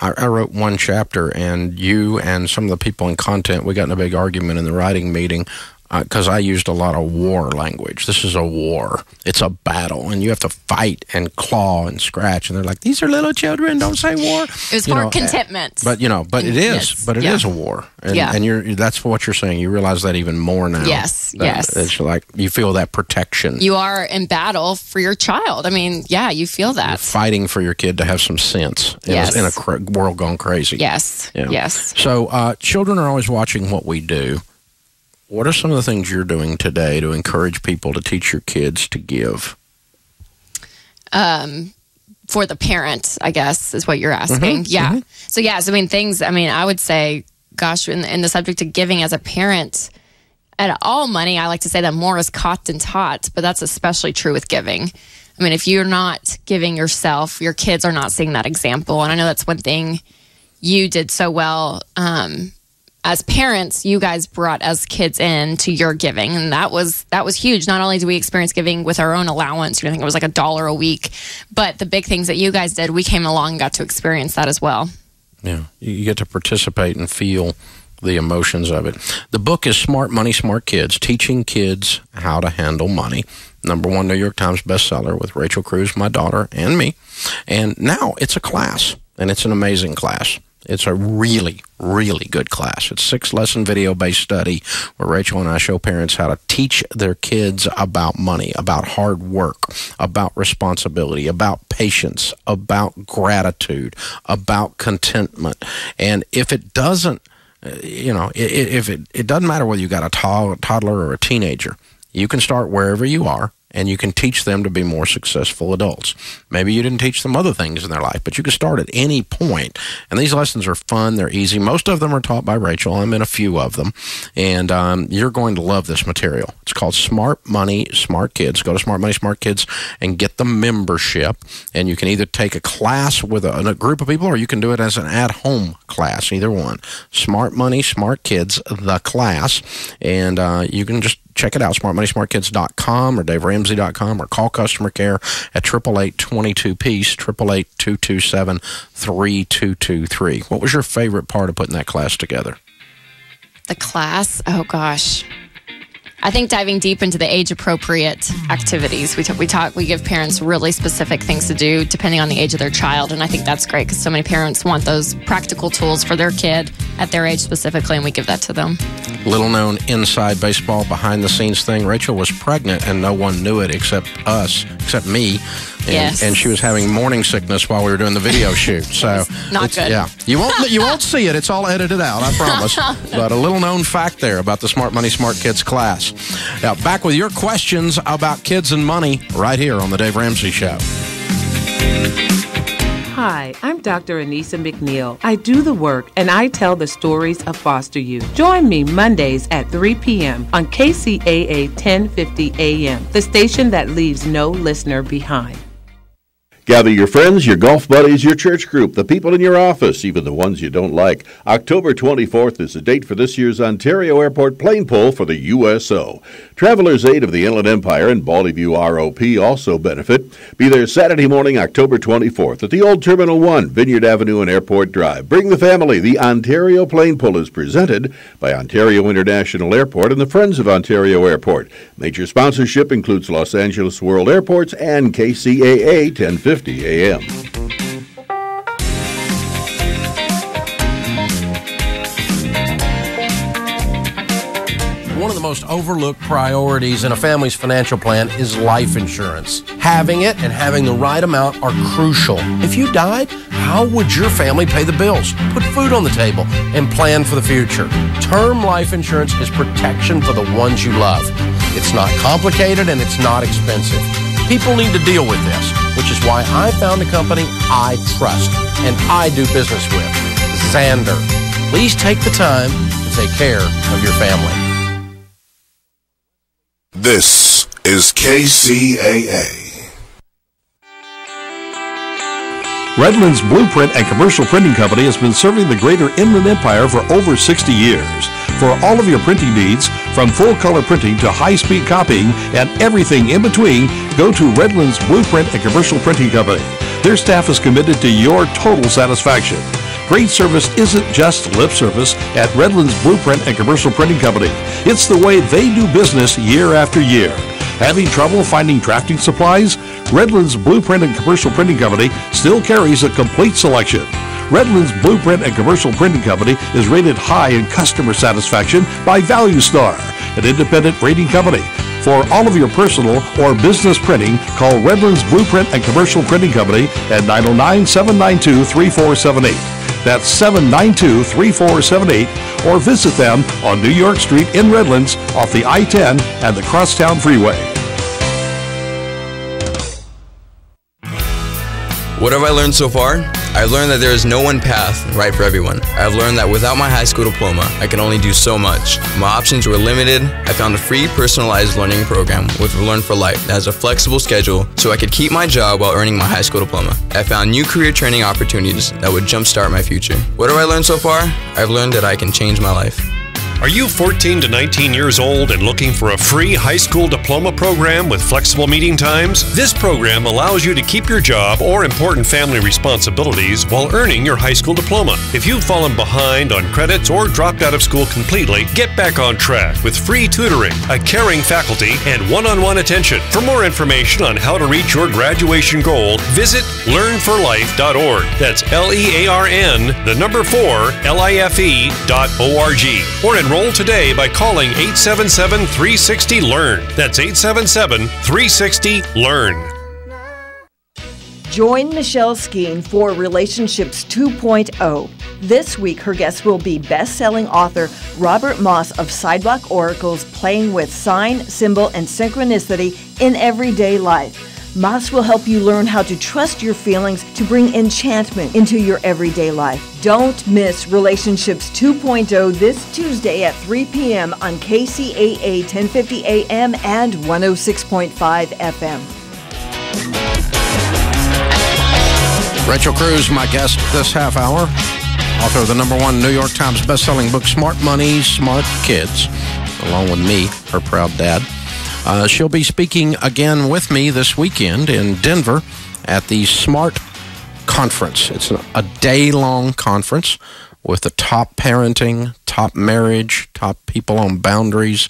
I, I wrote one chapter, and you and some of the people in content, we got in a big argument in the writing meeting because I used a lot of war language. This is a war. It's a battle, and you have to fight and claw and scratch. And they're like, "These are little children. Don't say war." It was You for know, contentment. But you know, but it is, Yes, but it is yeah. a war, and, Yeah. and you're that's what you're saying. You realize that even more now. Yes, That yes. It's like you feel that protection. you are in battle for your child. I mean, yeah, you feel that. fighting for your kid to have some sense in, Yes. a, in a world gone crazy. Yes. Yeah. Yes. So, uh, children are always watching what we do. What are some of the things you're doing today to encourage people to teach your kids to give? um, for the parent, I guess, is what you're asking. Mhm, Yeah. So, yes, I mean, things, I mean, I would say, gosh, in, in the subject of giving as a parent, at all money, I like to say that more is caught than taught, but that's especially true with giving. I mean, if you're not giving yourself, your kids are not seeing that example. And I know that's one thing you did so well. Um, as parents, you guys brought us kids in to your giving, and that was that was huge. Not only do we experience giving with our own allowance, I think it was like a dollar a week, but the big things that you guys did, we came along and got to experience that as well. Yeah. You you get to participate and feel the emotions of it. The book is Smart Money, Smart Kids Teaching Kids How to Handle Money. Number one New York Times bestseller with Rachel Cruz, my daughter, and me. And now it's a class, and it's an amazing class. It's a really, really good class. It's six lesson video based study where Rachel and I show parents how to teach their kids about money, about hard work, about responsibility, about patience, about gratitude, about contentment. And if it doesn't, uh, you know, if it, it doesn't matter whether you got a toddler or a teenager, you can start wherever you are and you can teach them to be more successful adults. Maybe you didn't teach them other things in their life, but you can start at any point. And these lessons are fun, they're easy. Most of them are taught by Rachel. I'm in a few of them. And um, you're going to love this material. It's called Smart Money, Smart Kids. Go to Smart Money, Smart Kids and get the membership. And you can either take a class with a, a group of people or you can do it as an at home class, either one. Smart Money, Smart Kids, the class. And uh, you can just check it out, smartmoneysmartkids.com or daveramsey.com or call customer care at 888-22-PEACE, 888-227-3223. What was your favorite part of putting that class together? The class, oh gosh. I think diving deep into the age appropriate activities. We, we talk, we give parents really specific things to do depending on the age of their child. And I think that's great because so many parents want those practical tools for their kid at their age specifically, and we give that to them. Little known inside baseball behind the scenes thing. Rachel was pregnant and no one knew it except us, except me. And, Yes. and she was having morning sickness while we were doing the video shoot. So not it's- good. Yeah, you won't you won't see it. It's all edited out. I promise. but a little known fact there about the Smart Money Smart Kids class. Now back with your questions about kids and money right here on the Dave Ramsey Show. Hi, I'm Dr. Anissa McNeil. I do the work and I tell the stories of foster youth. Join me Mondays at 3 p.m. on KCAA 1050 AM, the station that leaves no listener behind. Gather your friends, your golf buddies, your church group, the people in your office, even the ones you don't like. October 24th is the date for this year's Ontario Airport plane pull for the USO. Travelers Aid of the Inland Empire and Baldy View ROP also benefit. Be there Saturday morning, October 24th at the Old Terminal 1, Vineyard Avenue and Airport Drive. Bring the family. The Ontario Plane Pull is presented by Ontario International Airport and the Friends of Ontario Airport. Major sponsorship includes Los Angeles World Airports and KCAA 1050 AM. One of the most overlooked priorities in a family's financial plan is life insurance. Having it and having the right amount are crucial. If you died, how would your family pay the bills, put food on the table, and plan for the future? Term life insurance is protection for the ones you love. It's not complicated and it's not expensive. People need to deal with this, which is why I found a company I trust and I do business with Zander. Please take the time to take care of your family. This is KCAA. Redlands Blueprint and Commercial Printing Company has been serving the greater Inland Empire for over 60 years. For all of your printing needs, from full color printing to high speed copying and everything in between, go to Redlands Blueprint and Commercial Printing Company. Their staff is committed to your total satisfaction. Great service isn't just lip service at Redlands Blueprint and Commercial Printing Company. It's the way they do business year after year. Having trouble finding drafting supplies? Redlands Blueprint and Commercial Printing Company still carries a complete selection. Redlands Blueprint and Commercial Printing Company is rated high in customer satisfaction by Value Star, an independent rating company. For all of your personal or business printing, call Redlands Blueprint and Commercial Printing Company at 909 792 3478. That's 792 3478 or visit them on New York Street in Redlands off the I 10 and the Crosstown Freeway. What have I learned so far? I've learned that there is no one path right for everyone. I've learned that without my high school diploma, I can only do so much. My options were limited. I found a free personalized learning program with Learn for Life that has a flexible schedule so I could keep my job while earning my high school diploma. I found new career training opportunities that would jumpstart my future. What have I learned so far? I've learned that I can change my life. Are you 14 to 19 years old and looking for a free high school diploma program with flexible meeting times? This program allows you to keep your job or important family responsibilities while earning your high school diploma. If you've fallen behind on credits or dropped out of school completely, get back on track with free tutoring, a caring faculty, and one on one attention. For more information on how to reach your graduation goal, visit learnforlife.org. That's L E A R N, the number 4, L I F E dot O R G. Or enroll today by calling 877 360 LEARN. That's 877 360 LEARN. Join Michelle Skeen for Relationships 2.0. This week, her guest will be best selling author Robert Moss of Sidewalk Oracles, playing with sign, symbol, and synchronicity in everyday life. Moss will help you learn how to trust your feelings to bring enchantment into your everyday life. Don't miss Relationships 2.0 this Tuesday at 3 p.m. on KCAA 1050 AM and 106.5 FM. Rachel Cruz, my guest this half hour, author of the number one New York Times bestselling book, Smart Money, Smart Kids, along with me, her proud dad. Uh, she'll be speaking again with me this weekend in Denver at the Smart Conference. It's a day long conference with the top parenting, top marriage, top people on boundaries.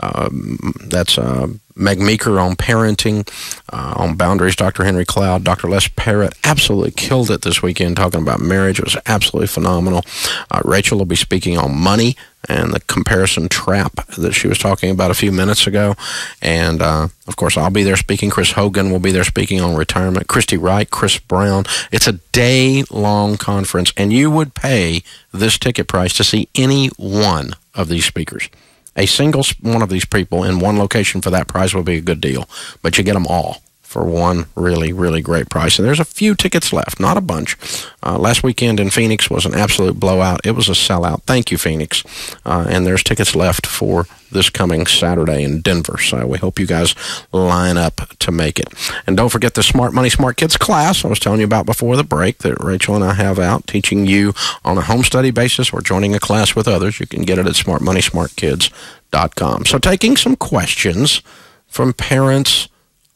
Um, that's uh, Meg Meeker on parenting, uh, on boundaries. Dr. Henry Cloud, Dr. Les Parrott absolutely killed it this weekend talking about marriage. It was absolutely phenomenal. Uh, Rachel will be speaking on money and the comparison trap that she was talking about a few minutes ago. And uh, of course, I'll be there speaking. Chris Hogan will be there speaking on retirement. Christy Wright, Chris Brown. It's a day long conference, and you would pay this ticket price to see any one of these speakers. A single one of these people in one location for that price would be a good deal, but you get them all for one really, really great price. And there's a few tickets left, not a bunch. Uh, last weekend in Phoenix was an absolute blowout. It was a sellout. Thank you, Phoenix. Uh, and there's tickets left for this coming Saturday in Denver. So we hope you guys line up to make it. And don't forget the Smart Money Smart Kids class I was telling you about before the break that Rachel and I have out teaching you on a home study basis or joining a class with others. You can get it at smartmoneysmartkids.com. So taking some questions from parents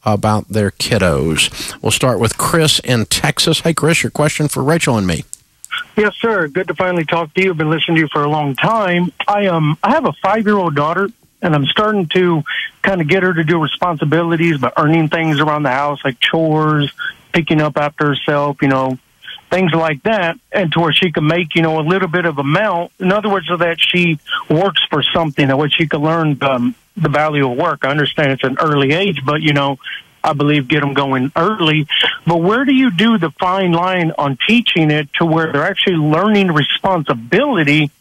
about their kiddos. We'll start with Chris in Texas. Hey, Chris, your question for Rachel and me. Yes, sir. Good to finally talk to you. I've been listening to you for a long time. I um I have a five year old daughter and I'm starting to kind of get her to do responsibilities but earning things around the house like chores, picking up after herself, you know, things like that, and to where she can make, you know, a little bit of amount. In other words, so that she works for something, in which she can learn um, the value of work. I understand it's an early age, but you know, I believe get them going early. But where do you do the fine line on teaching it to where they're actually learning responsibility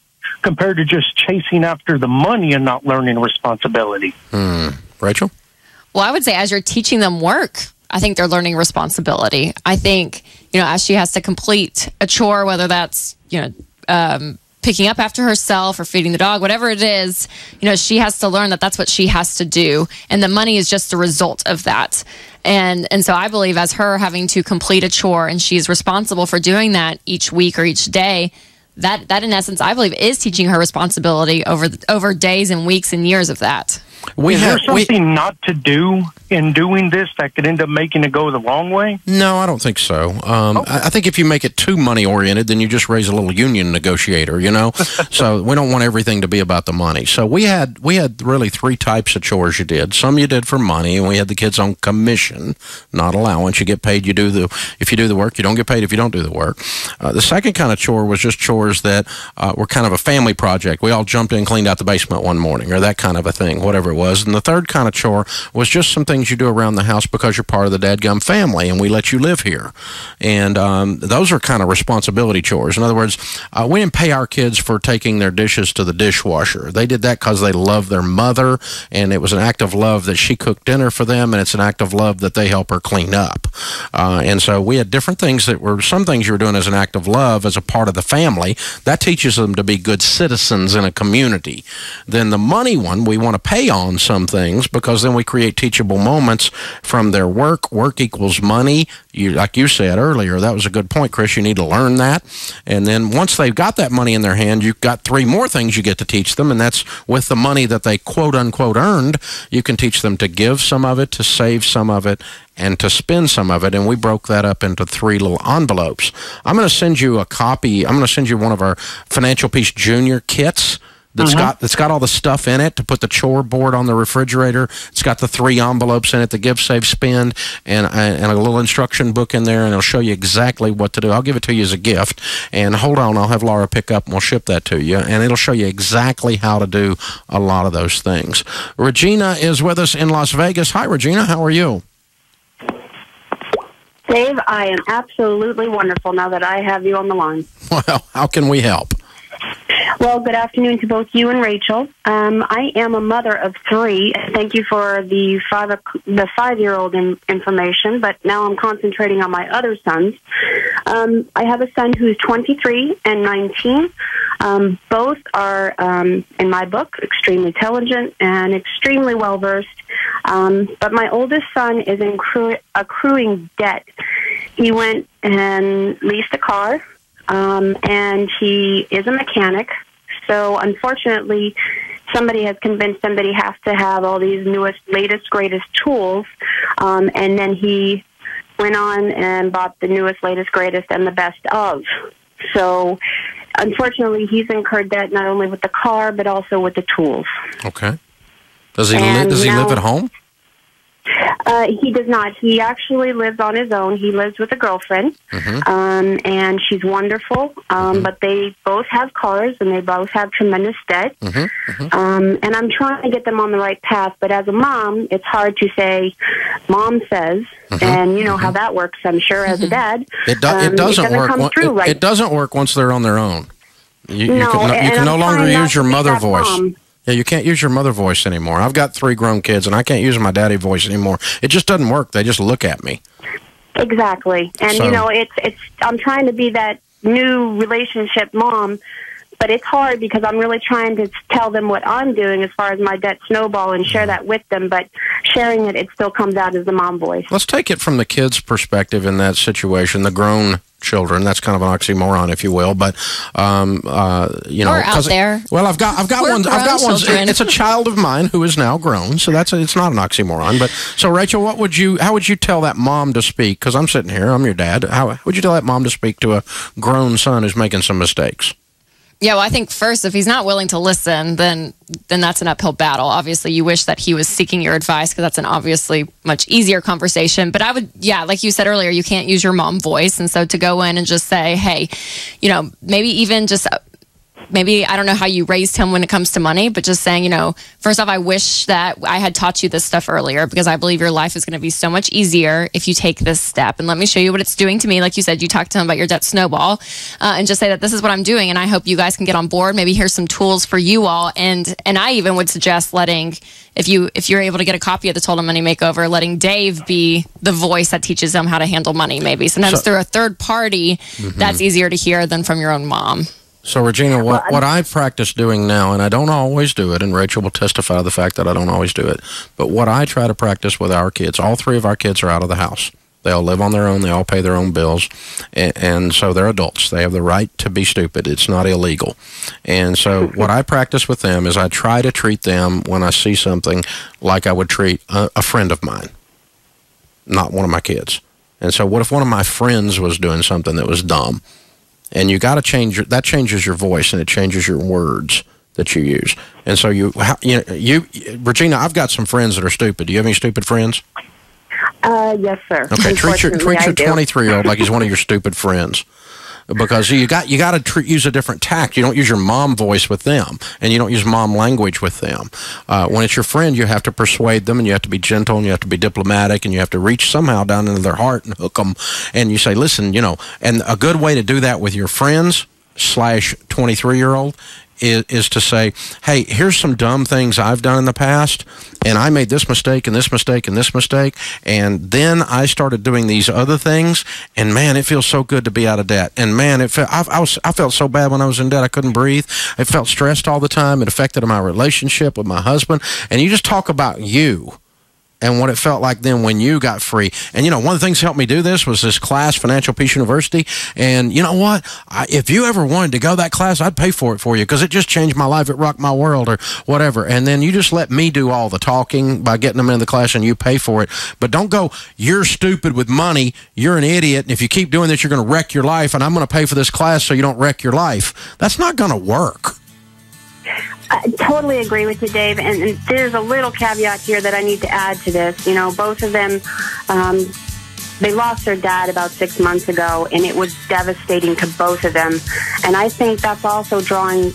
compared to just chasing after the money and not learning responsibility? Hmm. Rachel? Well, I would say as you're teaching them work, I think they're learning responsibility. I think, you know, as she has to complete a chore, whether that's, you know, um, picking up after herself or feeding the dog, whatever it is, you know, she has to learn that that's what she has to do. And the money is just a result of that. And, and so I believe as her having to complete a chore and she's responsible for doing that each week or each day, that, that in essence, I believe is teaching her responsibility over, over days and weeks and years of that. We Is have, there something we, not to do in doing this that could end up making it go the wrong way? No, I don't think so. Um. I, I, think if you make it too money oriented, then you just raise a little union negotiator. You know, so we don't want everything to be about the money. So we had we had really three types of chores you did. Some you did for money, and we had the kids on commission, not allowance. You get paid. You do the if you do the work, you don't get paid if you don't do the work. Uh, the second kind of chore was just chores that uh, were kind of a family project. We all jumped in, cleaned out the basement one morning, or that kind of a thing, whatever was. And the third kind of chore was just some things you do around the house because you're part of the dadgum family and we let you live here. And um, those are kind of responsibility chores. In other words, uh, we didn't pay our kids for taking their dishes to the dishwasher. They did that because they love their mother and it was an act of love that she cooked dinner for them and it's an act of love that they help her clean up. Uh, and so we had different things that were some things you were doing as an act of love as a part of the family. That teaches them to be good citizens in a community. Then the money one, we want to pay on some things because then we create teachable moments from their work. Work equals money. You, like you said earlier, that was a good point, Chris. You need to learn that. And then once they've got that money in their hand, you've got three more things you get to teach them. And that's with the money that they quote unquote earned, you can teach them to give some of it, to save some of it, and to spend some of it. And we broke that up into three little envelopes. I'm going to send you a copy. I'm going to send you one of our Financial Peace Junior kits that's uh-huh. got that's got all the stuff in it to put the chore board on the refrigerator. It's got the three envelopes in it: the give, save, spend, and and a little instruction book in there, and it'll show you exactly what to do. I'll give it to you as a gift. And hold on, I'll have Laura pick up, and we'll ship that to you, and it'll show you exactly how to do a lot of those things. Regina is with us in Las Vegas. Hi, Regina. How are you? Dave, I am absolutely wonderful now that I have you on the line. Well, how can we help? Well, good afternoon to both you and Rachel. Um, I am a mother of three. Thank you for the five the five year old in, information, but now I'm concentrating on my other sons. Um, I have a son who's 23 and 19. Um, both are, um, in my book, extremely intelligent and extremely well versed. Um, but my oldest son is accru- accruing debt. He went and leased a car um, and he is a mechanic. So unfortunately, somebody has convinced him that he has to have all these newest, latest, greatest tools, um, and then he went on and bought the newest, latest, greatest, and the best of. So unfortunately, he's incurred debt not only with the car but also with the tools. Okay. Does he li- does he now, live at home? Uh, he does not. He actually lives on his own. He lives with a girlfriend, mm-hmm. um, and she's wonderful. Um, mm-hmm. But they both have cars, and they both have tremendous debt. Mm-hmm. mm-hmm. Um, and I'm trying to get them on the right path. But as a mom, it's hard to say, "Mom says," mm-hmm. and you know how mm-hmm. that works. I'm sure as a dad, it, do- it doesn't, um, it work. It, right. it, doesn't work once they're on their own. You, no, you can, no, you can no longer use your mother voice. Mom. Yeah, you can't use your mother voice anymore. I've got three grown kids, and I can't use my daddy voice anymore. It just doesn't work. They just look at me. Exactly. And So- you know, it's it's I'm trying to be that new relationship mom, but it's hard because I'm really trying to tell them what I'm doing as far as my debt snowball and share that with them, but sharing it it still comes out as the mom voice. Let's take it from the kids' perspective in that situation, the grown children. That's kind of an oxymoron, if you will. But um, uh, you know, Or out 'cause- there. Well, I've got, I've got We're one. I've got grown one. children. It's a child of mine who is now grown, so that's a, it's not an oxymoron. But so, Rachel, what would you? How would you tell that mom to speak? Because I'm sitting here, I'm your dad. How would you tell that mom to speak to a grown son who's making some mistakes? Yeah, well, I think first, if he's not willing to listen, then then that's an uphill battle. Obviously, you wish that he was seeking your advice because that's an obviously much easier conversation. But I would, yeah, like you said earlier, you can't use your mom voice, and so to go in and just say, hey, you know, maybe even just. Uh, Maybe I don't know how you raised him when it comes to money, but just saying, you know, first off, I wish that I had taught you this stuff earlier because I believe your life is going to be so much easier if you take this step. And let me show you what it's doing to me. Like you said, you talked to him about your debt snowball, uh, and just say that this is what I'm doing, and I hope you guys can get on board. Maybe here's some tools for you all, and and I even would suggest letting if you if you're able to get a copy of the Total Money Makeover, letting Dave be the voice that teaches them how to handle money. Maybe sometimes So- through a third party, that's easier to hear than from your own mom. So, Regina, what, what I practice doing now, and I don't always do it, and Rachel will testify to the fact that I don't always do it, but what I try to practice with our kids, all three of our kids are out of the house. They all live on their own. They all pay their own bills. And, and so they're adults. They have the right to be stupid. It's not illegal. And so what I practice with them is I try to treat them when I see something like I would treat a, a friend of mine, not one of my kids. And so what if one of my friends was doing something that was dumb? And you got to change your, that changes your voice and it changes your words that you use. And so you, how, you, know, you, Regina, I've got some friends that are stupid. Do you have any stupid friends? Uh, yes, sir. Okay, treat your treat your 23 year old like he's one of your stupid friends. Because you got you got to tr- use a different tact. You don't use your mom voice with them, and you don't use mom language with them. Uh, when it's your friend, you have to persuade them, and you have to be gentle, and you have to be diplomatic, and you have to reach somehow down into their heart and hook them. And you say, "Listen, you know." And a good way to do that with your friends slash 23 year old is, is to say, hey, here's some dumb things I've done in the past, and I made this mistake and this mistake and this mistake, and then I started doing these other things, and man, it feels so good to be out of debt. And man, it felt, I, I, was, I felt so bad when I was in debt, I couldn't breathe. I felt stressed all the time. It affected my relationship with my husband. And you just talk about you and what it felt like then when you got free. And you know, one of the things that helped me do this was this class, Financial Peace University. And you know what? I, if you ever wanted to go that class, I'd pay for it for you because it just changed my life. It rocked my world or whatever. And then you just let me do all the talking by getting them in the class and you pay for it. But don't go, you're stupid with money. You're an idiot. And if you keep doing this, you're going to wreck your life. And I'm going to pay for this class so you don't wreck your life. That's not going to work. I totally agree with you, Dave. And, and there's a little caveat here that I need to add to this. You know, both of them, um, they lost their dad about six months ago, and it was devastating to both of them. And I think that's also drawing.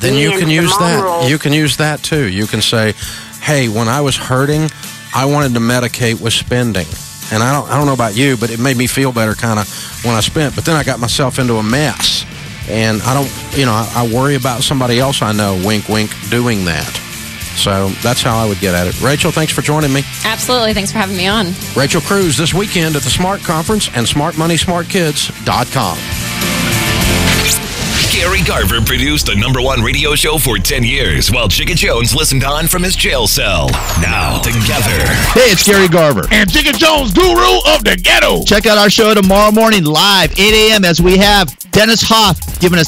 then you can use that. role. You can use that too. You can say, "Hey, when I was hurting, I wanted to medicate with spending." And I don't I don't know about you, but it made me feel better kind of when I spent, but then I got myself into a mess. And I don't, you know, I, I worry about somebody else I know, wink wink, doing that. So that's how I would get at it. Rachel, thanks for joining me. Absolutely. Thanks for having me on. Rachel Cruz this weekend at the Smart Conference and smartmoneysmartkids.com. Gary Garver produced the number one radio show for 10 years while Chicken Jones listened on from his jail cell. Now, together. Hey, it's Gary Garver. And Chicken Jones, guru of the ghetto. Check out our show tomorrow morning live, 8 a.m., as we have Dennis Hof giving us